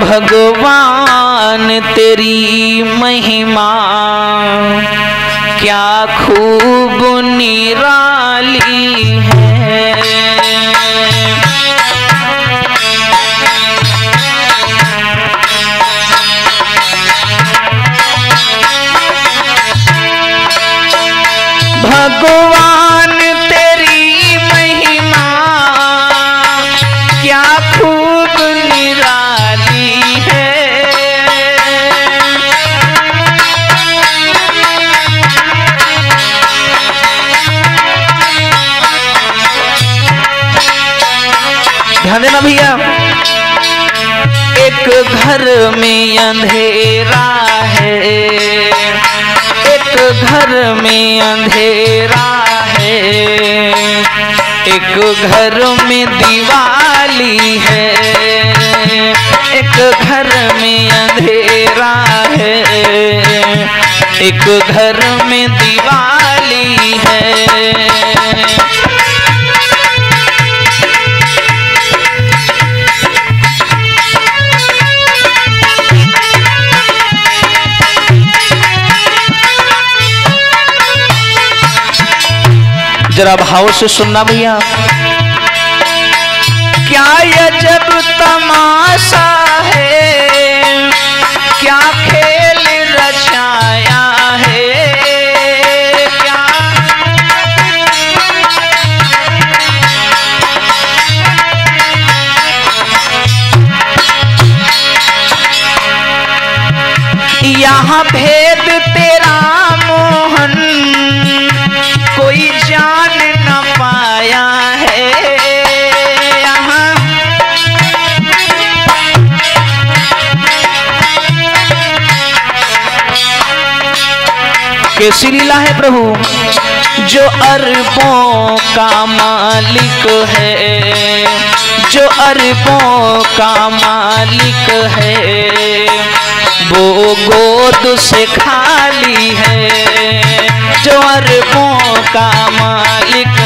भगवान तेरी महिमा। क्या खूब निराली ध्यान देना भैया। एक घर में अंधेरा है। एक घर में अंधेरा है। एक घर में दिवाली है। एक घर में अंधेरा है। एक घर में दिवाली जरा भाव से सुनना भैया। क्या ये जब तमाशा है? क्या खेल रचाया है? क्या यहाँ भेद तेरा कैसी लीला है प्रभु, जो अरबों का मालिक है। जो अरबों का मालिक है, वो गोद से खाली है। जो अरबों का मालिक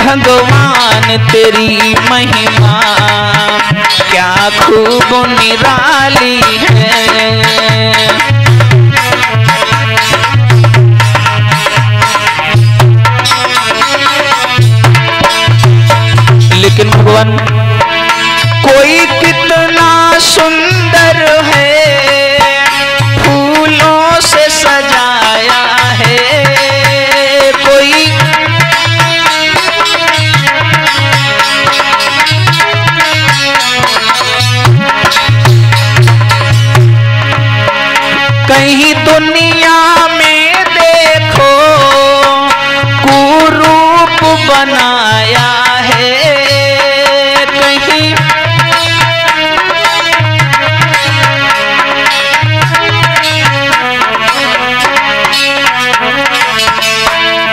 भगवान तेरी महिमा क्या खूब निराली है।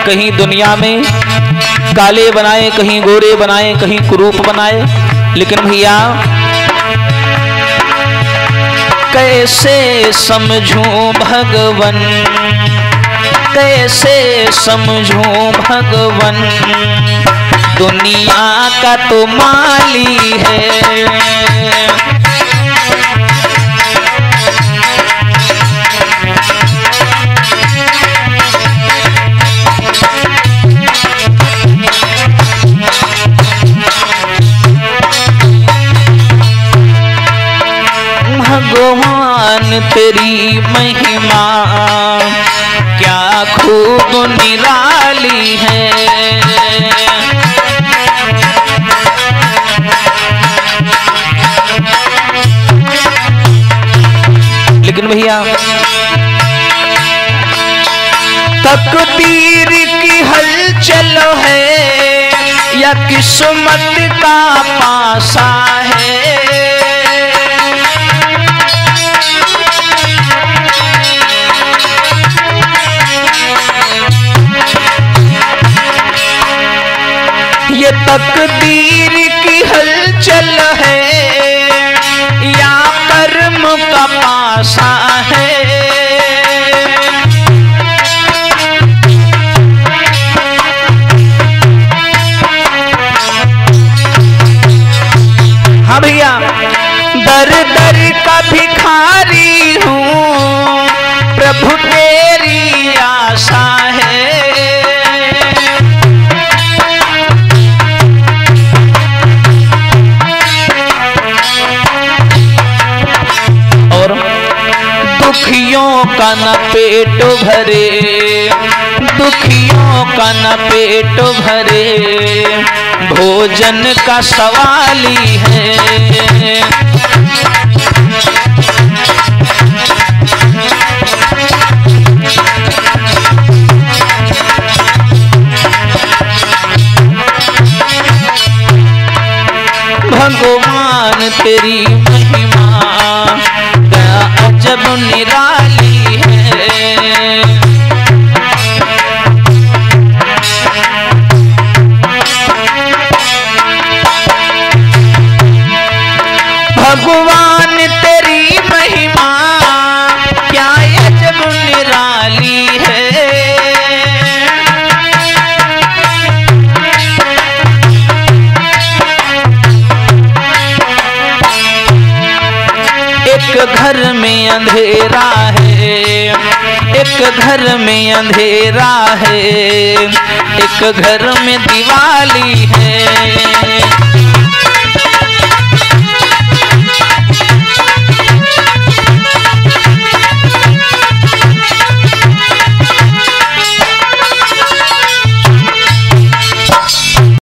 कहीं दुनिया में काले बनाए, कहीं गोरे बनाए, कहीं कुरूप बनाए, लेकिन भैया, कैसे समझूं भगवन? कैसे समझूं भगवन? दुनिया का तो माली तकदीर की हलचल है, या किस्मत का पासा है। ये तकदीर की हलचल है, या कर्म का पासा है। भिखारी हूँ। प्रभु तेरी आशा है। और दुखियों का न पेट भरे, दुखियों का न पेट भरे, भोजन का सवाल है। तेरी घर में अंधेरा है एक घर में अंधेरा है एक घर में दिवाली है।